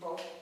Both?